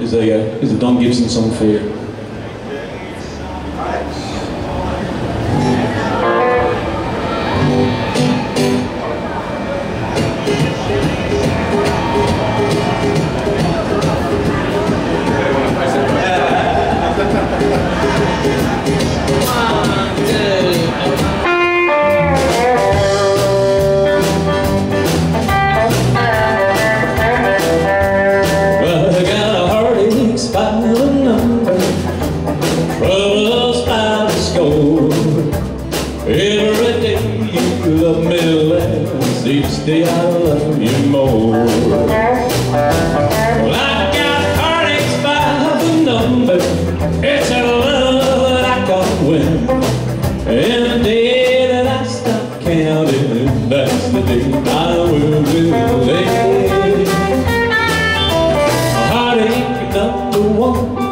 is a uh, is a Don Gibson song for you. Troubles by the score. Every day you love me less, each day I love you more. Well, I got heartaches by the number, it's a love that I can't win. And the day that I stop counting, that's the day I will believe. Heartache number one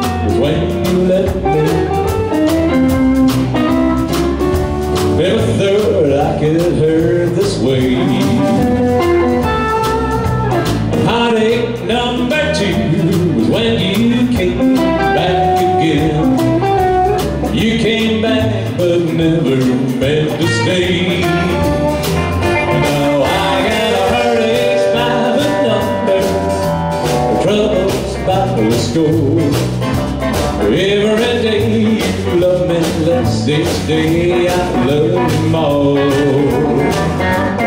could hurt this way. Heartache number two was when you came back again. You came back but never meant to stay. Now I got a heartache by the number troubles by the score. Every day you love me less, each day I love you more.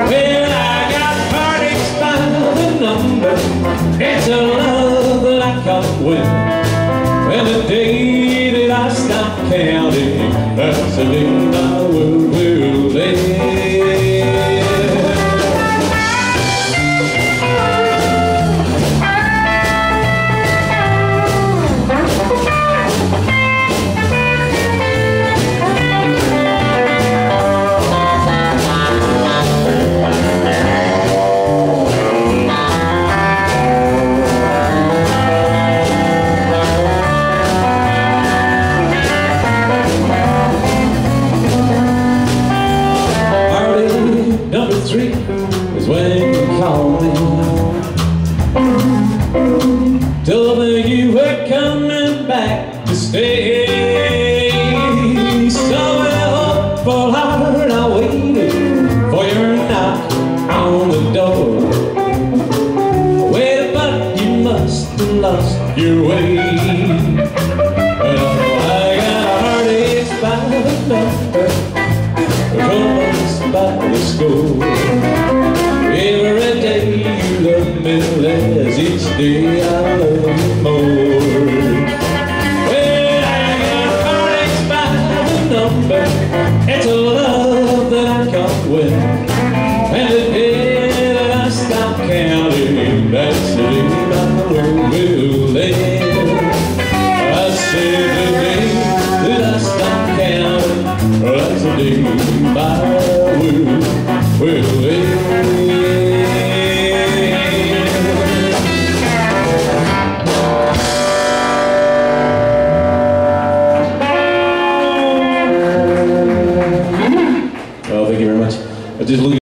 Well, I got heartaches by the number, it's a love that I can't win. And the day that I stop counting, that's the day were coming back to stay. So with hopeful heart I waited for your knock on the door. Waited, but you must have lost your way. Well, I got heartaches by the number comes by the score. Every day you love me less, each day I love my world will end. I said the day that I stop counting, that's the day my world will end. Well, thank you very much. I just look